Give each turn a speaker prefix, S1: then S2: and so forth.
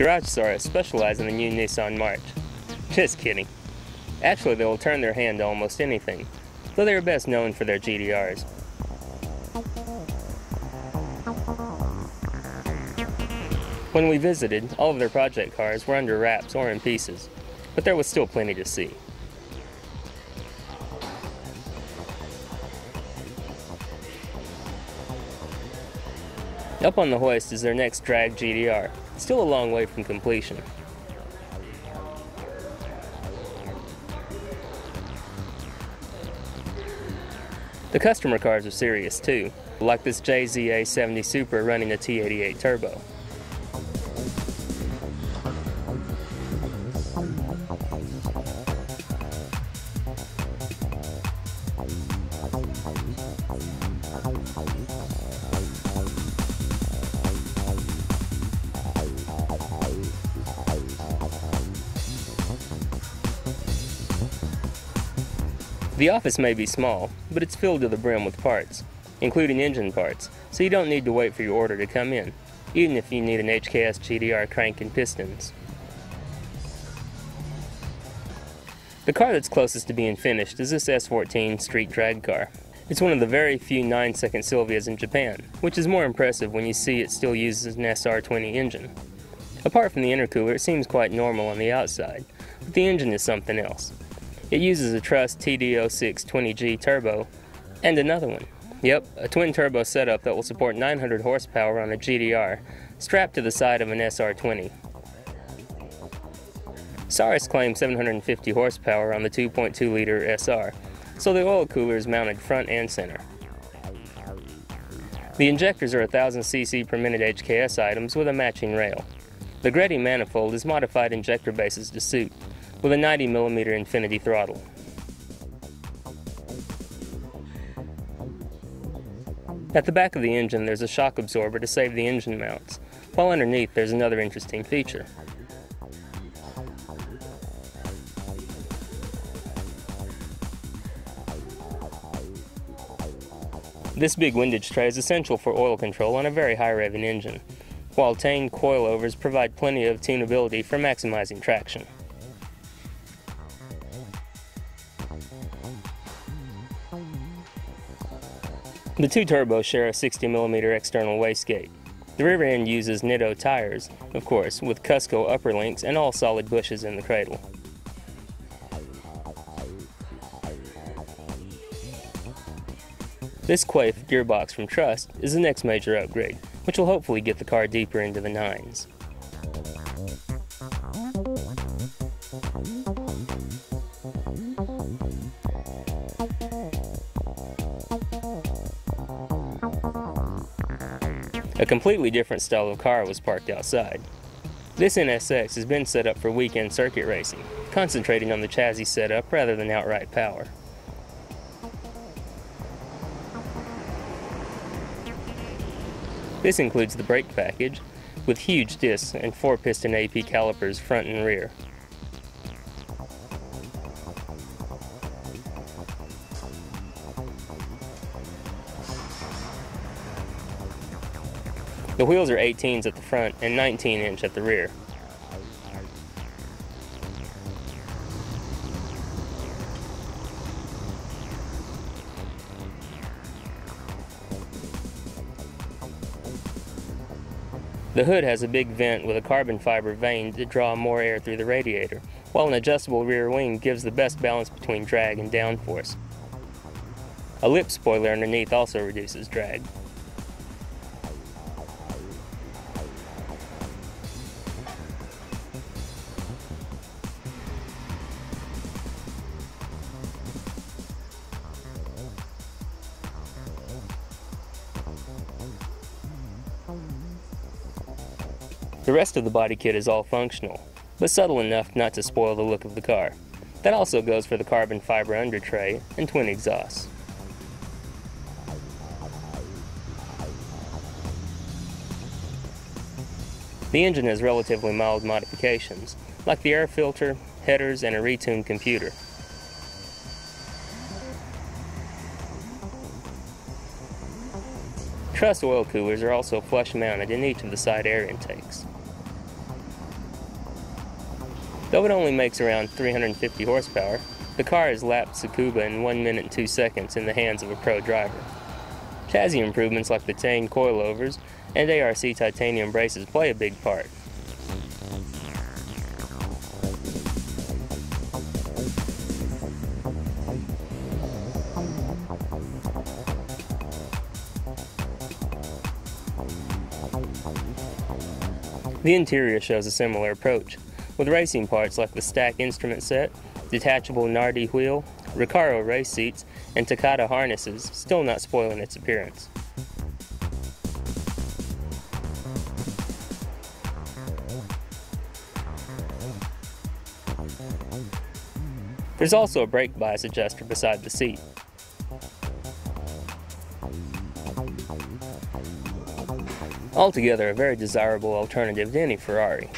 S1: Garage Saurus specialize in the new Nissan March. Just kidding. Actually, they will turn their hand to almost anything, though they are best known for their GTRs. When we visited, all of their project cars were under wraps or in pieces, but there was still plenty to see. Up on the hoist is their next drag GTR, still a long way from completion. The customer cars are serious too, like this JZA70 Supra running a T88 turbo. The office may be small, but it's filled to the brim with parts, including engine parts, so you don't need to wait for your order to come in, even if you need an HKS GTR crank and pistons. The car that's closest to being finished is this S14 street drag car. It's one of the very few 9-second Silvias in Japan, which is more impressive when you see it still uses an SR20 engine. Apart from the intercooler, it seems quite normal on the outside, but the engine is something else. It uses a Trust TD06 20G turbo and another one. Yep, a twin turbo setup that will support 900 horsepower on a GTR, strapped to the side of an SR20. Saurus claims 750 horsepower on the 2.2 liter SR, so the oil cooler is mounted front and center. The injectors are 1000cc per minute HKS items with a matching rail. The Greddy manifold is modified injector bases to suit, with a 90mm infinity throttle. At the back of the engine there's a shock absorber to save the engine mounts, while underneath there's another interesting feature. This big windage tray is essential for oil control on a very high revving engine, while Tein coilovers provide plenty of tunability for maximizing traction. The two turbos share a 60mm external wastegate. The rear end uses Nitto tires, of course, with Cusco upper links and all solid bushes in the cradle. This Quaife gearbox from Trust is the next major upgrade, which will hopefully get the car deeper into the nines. A completely different style of car was parked outside. This NSX has been set up for weekend circuit racing, concentrating on the chassis setup rather than outright power. This includes the brake package, with huge discs and 4-piston AP calipers front and rear. The wheels are 18s at the front and 19 inch at the rear. The hood has a big vent with a carbon fiber vane to draw more air through the radiator, while an adjustable rear wing gives the best balance between drag and downforce. A lip spoiler underneath also reduces drag. The rest of the body kit is all functional, but subtle enough not to spoil the look of the car. That also goes for the carbon fiber under tray and twin exhausts. The engine has relatively mild modifications, like the air filter, headers, and a retuned computer. Trust oil coolers are also flush mounted in each of the side air intakes. Though it only makes around 350 horsepower, the car has lapped Tsukuba in 1 minute and 2 seconds in the hands of a pro driver. Chassis improvements like the Tein coilovers and ARC titanium braces play a big part. The interior shows a similar approach, with racing parts like the stack instrument set, detachable Nardi wheel, Recaro race seats, and Takata harnesses still not spoiling its appearance. There's also a brake bias adjuster beside the seat. Altogether, a very desirable alternative to any Ferrari.